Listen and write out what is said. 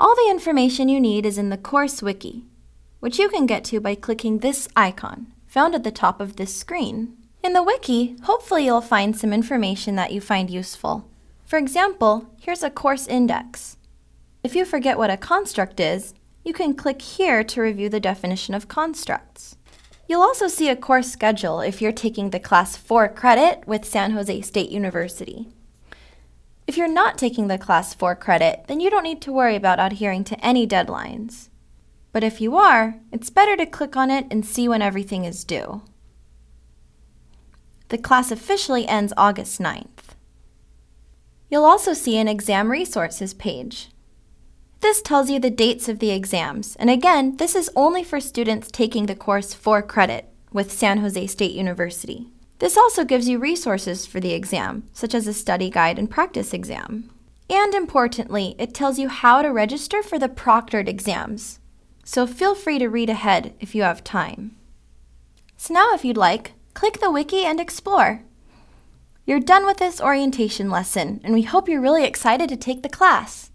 All the information you need is in the course wiki, which you can get to by clicking this icon, found at the top of this screen. In the wiki, hopefully you'll find some information that you find useful. For example, here's a course index. If you forget what a construct is, you can click here to review the definition of constructs. You'll also see a course schedule if you're taking the class 4 credit with San Jose State University. If you're not taking the class 4 credit, then you don't need to worry about adhering to any deadlines. But if you are, it's better to click on it and see when everything is due. The class officially ends August 9th. You'll also see an exam resources page. This tells you the dates of the exams, and again, this is only for students taking the course for credit with San Jose State University. This also gives you resources for the exam, such as a study guide and practice exam. And importantly, it tells you how to register for the proctored exams. So feel free to read ahead if you have time. So now if you'd like, click the wiki and explore. You're done with this orientation lesson, and we hope you're really excited to take the class.